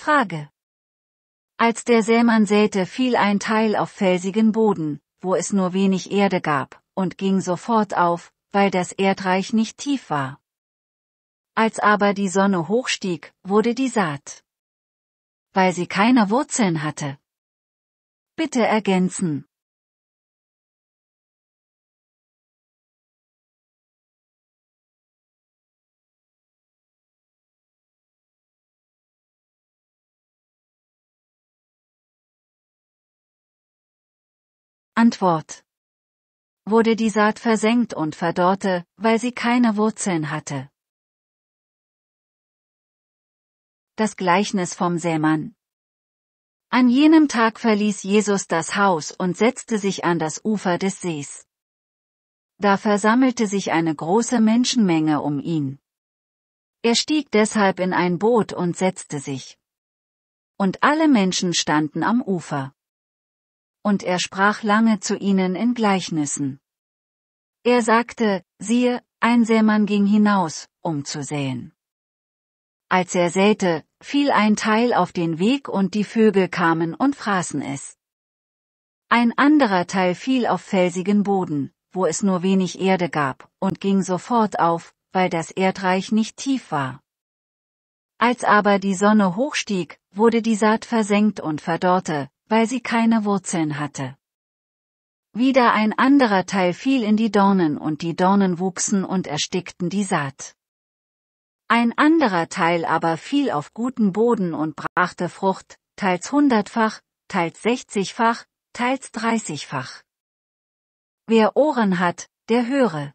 Frage. Als der Sämann säte, fiel ein Teil auf felsigen Boden, wo es nur wenig Erde gab, und ging sofort auf, weil das Erdreich nicht tief war. Als aber die Sonne hochstieg, wurde die Saat. Weil sie keine Wurzeln hatte. Bitte ergänzen. Antwort. Wurde die Saat versenkt und verdorrte, weil sie keine Wurzeln hatte. Das Gleichnis vom Sämann. An jenem Tag verließ Jesus das Haus und setzte sich an das Ufer des Sees. Da versammelte sich eine große Menschenmenge um ihn. Er stieg deshalb in ein Boot und setzte sich. Und alle Menschen standen am Ufer und er sprach lange zu ihnen in Gleichnissen. Er sagte, siehe, ein Sämann ging hinaus, um zu säen. Als er säte, fiel ein Teil auf den Weg und die Vögel kamen und fraßen es. Ein anderer Teil fiel auf felsigen Boden, wo es nur wenig Erde gab, und ging sofort auf, weil das Erdreich nicht tief war. Als aber die Sonne hochstieg, wurde die Saat versenkt und verdorrte, weil sie keine Wurzeln hatte. Wieder ein anderer Teil fiel in die Dornen und die Dornen wuchsen und erstickten die Saat. Ein anderer Teil aber fiel auf guten Boden und brachte Frucht, teils hundertfach, teils sechzigfach, teils dreißigfach. Wer Ohren hat, der höre.